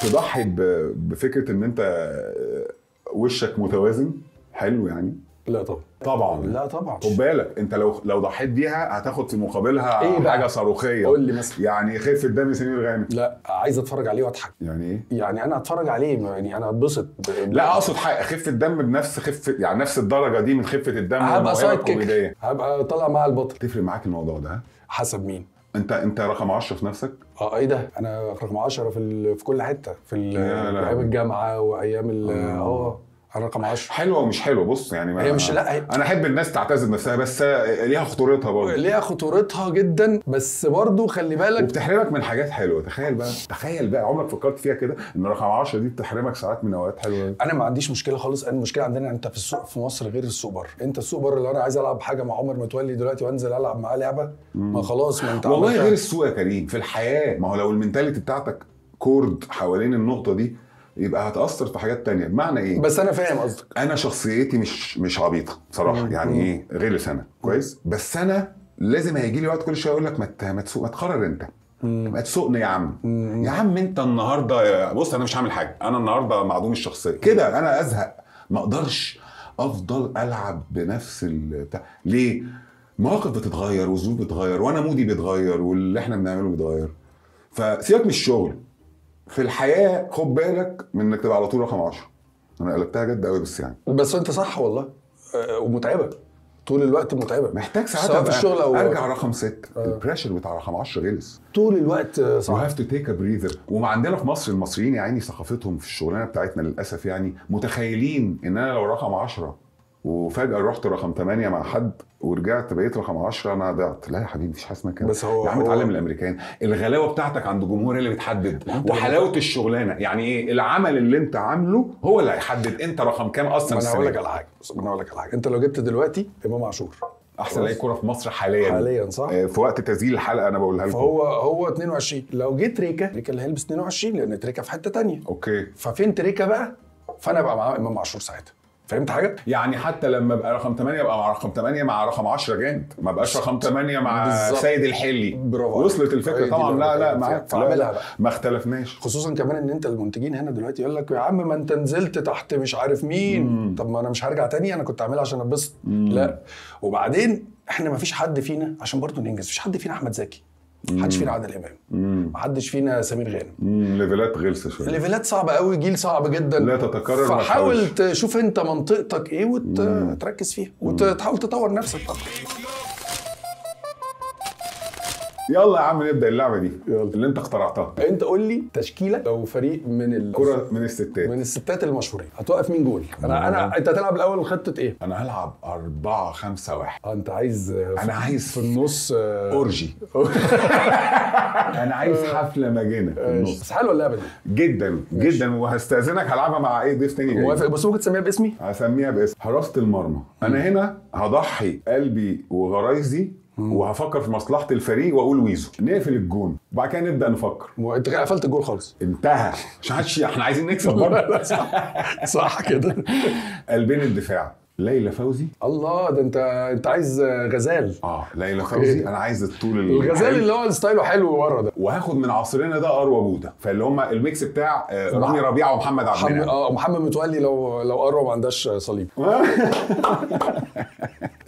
تضحي بفكرة إن أنت وشك متوازن؟ حلو يعني. لا طبعا. طبعا. لا طبعا. خد بالك أنت لو لو ضحيت بيها هتاخد في مقابلها إيه بقى؟ حاجة صاروخية. قول لي مثلا. يعني خفه دم سمير غانم. لا عايز أتفرج عليه وأضحك. يعني إيه؟ يعني أنا أتفرج عليه يعني أنا أتبسط. لا أقصد حق خفة دم بنفس خفة يعني نفس الدرجة دي من خفة الدم هبقى sidekick. هبقى طالع مع البطل. تفرق معاك الموضوع ده؟ حسب مين؟ انت انت رقم 10 في نفسك؟ آه إيه ده؟ أنا رقم 10 في ال... في كل حتة في. أيام الجامعة وأيام ال... آه. أنا رقم 10 حلوة ومش حلوة بص يعني هي مش- لا، هي- أنا أحب الناس تعتذر نفسها بس ليها خطورتها برضه. ليها خطورتها جدا بس برضو خلي بالك وبتحرمك من حاجات حلوة. تخيل بقى تخيل بقى عمرك فكرت فيها كده؟ إن رقم 10 دي بتحرمك ساعات من أوقات حلوة. أنا ما عنديش مشكلة خالص. أنا المشكلة عندنا أنت في السوق في مصر غير السوق بره. أنت السوق بره لو أنا عايز ألعب حاجة مع عمر متولي دلوقتي وأنزل ألعب معاه لعبة ما خلاص ما أنت والله. غير السوق يا كريم في الحياة. ما هو لو المنتاليتي بتاعتك كورد حوالين النقطة دي يبقى هتأثر في حاجات تانية. بمعنى إيه؟ بس أنا فاهم قصدك. أنا شخصيتي مش مش عبيطة بصراحة. مم. يعني. إيه؟ غلس أنا كويس؟ بس أنا لازم هيجي لي وقت كل شوية أقول لك ما ما تسوق ما تقرر أنت. ما تسوقني يا عم. مم. يا عم أنت النهارده بص أنا مش هعمل حاجة. أنا النهارده معدوم الشخصية. كده أنا أزهق. ما أقدرش أفضل ألعب بنفس البتاع ليه؟ مواقف بتتغير والظروف بتتغير وأنا مودي بيتغير واللي إحنا بنعمله بيتغير. فسيبك من الشغل. في الحياة خد بالك من إنك تبقى على طول رقم 10 أنا قلبتها جد قوي بس يعني. بس أنت صح والله. آه، ومتعبة. طول الوقت متعبة. محتاج ساعات في الشغل أو أرجع رقم 6 ال pressure بتاع رقم 10 غلس. طول الوقت آه، صح have to take a breather وما عندنا في مصر المصريين يا عيني ثقافتهم في الشغلانة بتاعتنا للأسف يعني متخيلين إن أنا لو رقم 10 وفجأة رحت رقم 8 مع حد ورجعت بقيت رقم 10 أنا ضعت. لا يا حبيبي مفيش حاجة اسمها كده. بس هو- يا عم هو- اتعلم الأمريكان. الغلاوة بتاعتك عند الجمهور هي اللي بتحدد. وحلاوة الشغلانة. يعني إيه؟ العمل اللي أنت عامله هو اللي هيحدد أنت رقم كام أصلا أنا هقول لك. على حاجة. أنا هقول لك على حاجة. أنت لو جبت دلوقتي إمام عاشور. أحسن لاعب كوره في مصر حاليا. حاليا صح؟ آه، في وقت تسجيل الحلقة أنا بقولها لكم. فهو هو 22 لو جه تريكا تريكا اللي هيلبس 22 لأن تريكا في حتة تانية. okay. ففين تريكا بقى؟ فأنا ابقى مع إمام عاشور ساعتها. فهمت حاجة؟ يعني حتى لما ابقى رقم 8 ابقى مع رقم 8 مع رقم 10 جامد. ما بقاش رقم 8 مع بالظبط. سيد الحلي. برافو. وصلت الفكرة. دي طبعا لا لا معاك. ما اختلفناش. خصوصا كمان إن أنت المنتجين هنا دلوقتي يقول لك يا عم ما أنت نزلت تحت مش عارف مين. مم. طب ما أنا مش هرجع تاني أنا كنت عاملها عشان أتبسط. لا. وبعدين إحنا ما فيش حد فينا عشان برضه ننجز مفيش حد فينا أحمد زكي. ما حدش فينا عادل إمام. ما حدش فينا سمير غانم. ليفلات غلسه شوية الليفلات صعبه قوي جيل صعب جدا. لا تتكرر فحاول. تشوف أنت منطقتك إيه وتركز فيها. وتحاول تطور نفسك طبعا. يلا يا عم نبدأ اللعبة دي يلا. اللي انت اخترعتها. انت قول لي تشكيلة لو فريق من ال... كرة من الستات. من الستات المشهورين. هتوقف مين جول؟ أنا أنا أنت هتلعب الأول خطه إيه؟ أنا هلعب 4 5 1 آه أنت عايز آه، أنا عايز في النص آه، orgy. أنا عايز حفلة مجون في النص. بس حلوة اللعبة دي. جدا جدا وهستأذنك هلعبها مع اي ضيف تاني موافق. بس ممكن تسميها باسمي؟ هسميها باسمك. حراسه المرمى. أنا هنا هضحي قلبي وغرايزي وهفكر في مصلحة الفريق وأقول ويزو. نقفل الجون. وبعد كده نبدأ نفكر. مو- أنت قفلت الجول خالص. انتهى. مش حدش إحنا عايزين نكسب برضه. صح. صح كده. قلبين الدفاع. ليلى فوزي؟ الله ده انت انت عايز غزال. آه ليلى فوزي. أنا عايز الطول الغزال اللي هو ستايله حلو ورا ده. وهاخد من عصرنا ده أروى بوده فاللي هم ال mix بتاع آه،. رامي ربيعة ومحمد عبد المنعم آه محمد متولي لو لو قرب ما عندهاش صليب.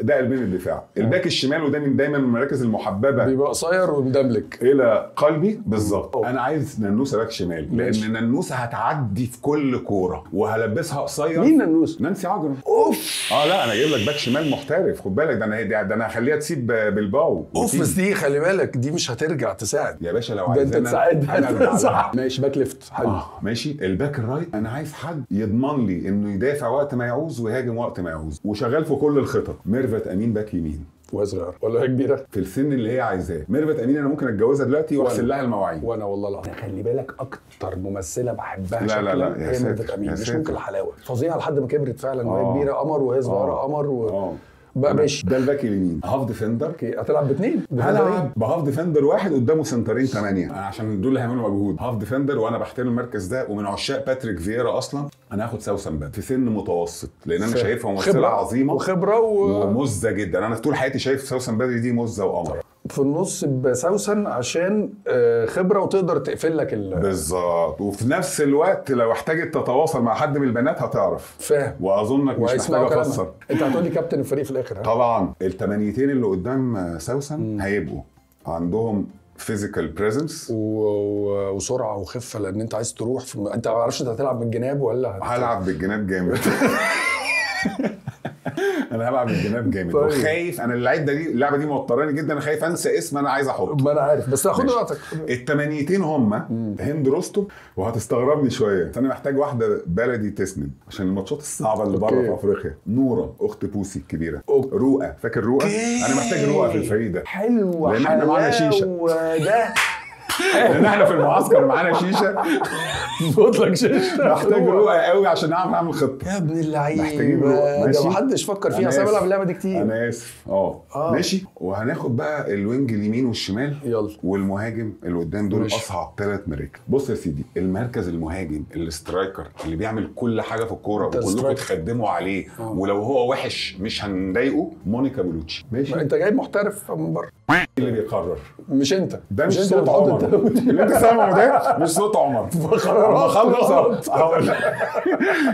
ده قلبين الدفاع. ال back الشمال وده من دايما من المراكز المحببة. بيبقى قصير ومدملك. إلى قلبي. بالظبط. أنا عايز ننوسه back شمال. لأن ننوسه هتعدي في كل كورة وهلبسها قصير. مين ننوس؟ نانسي عجرم. أوف. آه لا أنا جايب لك back شمال محترف. خد بالك ده أنا ده أنا هخليها تسيب بالباو أوف. بس دي خلي بالك دي مش هترجع تساعد. يا باشا لو ده أنت لها. ماشي back left. حلو. آه ماشي. ال back ال right أنا عايز حد يضمن لي إنه يدافع وقت ما يعوز ويهاجم وقت ما يعوز وشغال في كل الخطط. ميرفت امين back يمين. وهي صغيره ولا هي كبيرة. في السن اللي هي عايزاه. ميرفت امين أنا ممكن اتجوزها دلوقتي واغسل لها المواعين. وأنا والله العظيم. خلي بالك أكتر ممثلة بحبها لا، لا، لا، هي ميرفت أمين مش. ممكن الحلاوة. فظيعة لحد ما كبرت فعلا وهي آه. كبيرة قمر وهي صغيرة آه. قمر و... آه. بقى ماشي. ده ال back اليمين. half defender. هتلعب باثنين هلعب. ب half defender واحد قدامه سنترين ثمانية عشان دول اللي هيعملوا مجهود. half defender وأنا بحترم المركز ده ومن عشاق باتريك فييرا أصلا. أنا هاخد سوسن بدر في سن متوسط لأن أنا شايفها ممثلة عظيمة وخبرة و... ومزة جدا. أنا طول حياتي شايف سوسن بدر دي مزة وقمر. في النص بسوسن عشان آه، خبرة وتقدر تقفل لك ال- بالظبط. وفي نفس الوقت لو احتاجت تتواصل مع حد من البنات هتعرف. فاهم. واظنك مش محتاج أفسر. انت هتقول لي كابتن الفريق في الآخر؟ طبعا. التمانيتين اللي قدام سوسن هيبقوا. عندهم physical presence و... و... وسرعة وخفة لأن أنت عايز تروح في... أنت ما أعرفش أنت هتلعب من الجناب ولا هت... هلعب بالجناب جامد. أنا هلعب بالجناب جامد. طيب. وخايف أنا اللعبه دي اللعبة دي موتراني جدا. أنا خايف أنسى اسم أنا عايز أحطه. ما أنا عارف بس خد. وقتك التمانيتين هم هند رستم وهتستغربني شوية. فانا محتاج واحدة بلدي تسند عشان الماتشات الصعبة اللي بره. في أفريقيا. نوره أخت بوسي الكبيرة. رؤى فاكر رؤى؟ أنا محتاج رؤى في الفريق ده. حلو لأن إحنا معانا شيشة. ده لأن إحنا في المعسكر معانا شيشة. خد لك شيشة. محتاج رؤى قوي عشان نعرف نعمل خطة. يا ابن محتاجين اللعيبه روح، ده ماشي؟ ما حدش فكر فيها. أصل أنا. بلعب اللعبة دي كتير. أنا آسف. أه. آه. ماشي. وهناخد بقى ال wing اليمين والشمال يلا. والمهاجم اللي قدام دول. أصعب ثلاث مراكز. بص يا سيدي المركز المهاجم ال striker اللي بيعمل كل حاجة في الكورة وكلكم. تخدموا عليه. آه. ولو هو وحش مش هنضايقه مونيكا بلوتشي. ماشي؟ أنت جايب محترف من بره. اللي بيقرر. مش انت. ده مش, انت صوت اللي تحط عمر. انت. اللي انت سامعه ده مش صوت عمر. قرارات خلص غلط. هقول لك.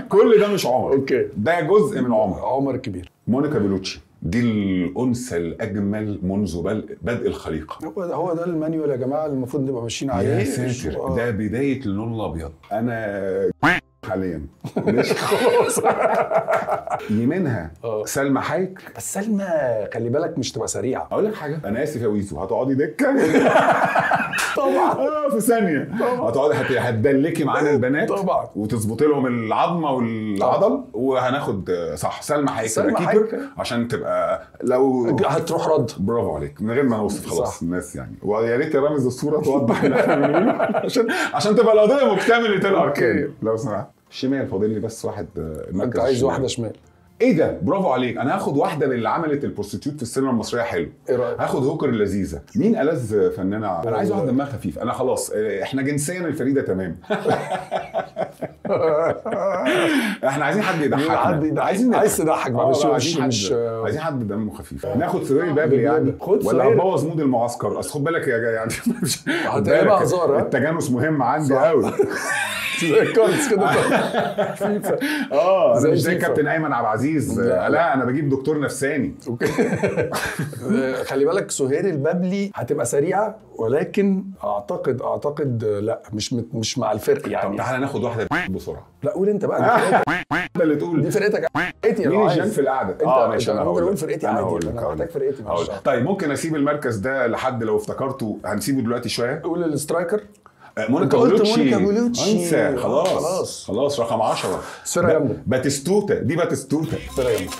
كل ده مش عمر. okay. ده جزء من عمر. عمر الكبير مونيكا بلوتشي دي الأنثى الأجمل منذ بدء الخليقة. هو ده هو ده ال manual يا جماعة المفروض نبقى ماشيين عليه. يا ساتر. آه. ده بداية اللون الأبيض. أنا حاليا. ماشي. خلاص. يمينها. آه. سلمى حايك بس سلمى خلي بالك مش تبقى سريعة. أقول لك حاجة. أنا آسف يا ويزو. هتقعدي دكة؟ طبعا. آه في ثانية. هتقعدي هت- هتدلكي معانا البنات. طبعا. وتظبطي لهم العظمة والعضل. وهناخد آه، صح. سلمى حايك سلمى حايك. عشان تبقى لو هتروح رد. برافو عليك. من غير ما نوصف خلاص. الناس يعني. ويا ريت يا رامز الصورة توضح. عشان عشان تبقى القضية مكتملة الأركان. لو سمحت. شمال فاضل لي بس واحد آه، المركز أنت عايز الشمال. واحدة شمال. إيه ده؟ برافو عليك. أنا هاخد واحدة من اللي عملت ال prostitute في السينما المصرية. حلو. إيه رأيك؟ هاخد hooker اللذيذة. مين ألذ فنانة؟ أنا عايز واحدة دمها خفيف. أنا خلاص آه، إحنا جنسيا الفريدة تمام. إحنا عايزين حد يضحك. عايزين عايز تضحك بقى، آه، مش- مش- عايزين حد دمه خفيف. ناخد سهير البابلي يعني. خد ولا. هنبوظ mood المعسكر؟ أصل خد بالك يا يعني هتبقى هزار،؟ التجانس مهم عندي. قوي زي ال cards كده. فيفا آه زي مش زي. كابتن أيمن عبد العزيز. لا، لا, أنا بجيب دكتور نفساني. okay. خلي بالك سهير البابلي هتبقى سريعة ولكن أعتقد أعتقد لا مش مش مع الفرق طب يعني تعالى ناخد واحدة بسرعة. لا قول أنت بقى ده اللي تقول دي فرقتك. فرقتي مين. الجان في القعدة؟ أنت آه ماشي انت أنا ممكن هقول أقول. فرقتي عادي أنا هقول محتاج لك. فرقتي. طيب ممكن أسيب المركز ده لحد لو افتكرته؟ هنسيبه دلوقتي شوية؟ قول ال striker آه، مونيكا بلوتشي. مونيكا بلوتشي. انسى. خلاص. خلاص. خلاص رقم 10 فرقة جامدة. باتيستوتا دي باتيستوتا فرقه جامده